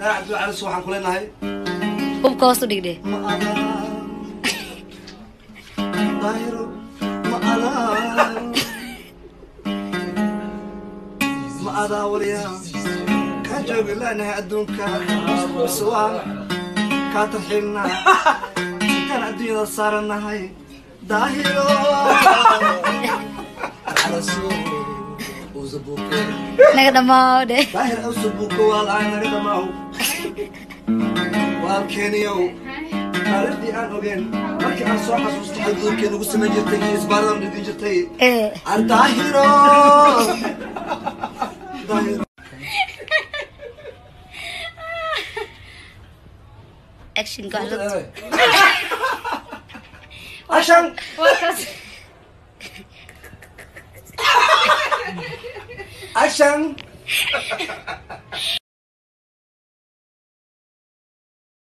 calis waxaan ku leenahay. Hubka hoos u dhigdhe ma adaa waliyaa kaa joogi leenahay adduunka. Waan kaa tarxiilnaa intaan adduunyada saaranahay. Daahiro naga dhammaaw dhe daahir awsubuuko waa la'aan naga dhamaaw waalkeeniyow taariikhdii aan ogeen markii aan soo xasuusto xadguurkeen ugu samayn jirtay iyo isbaaradan dhigin jirtay ee ar daahiro daahiro 阿香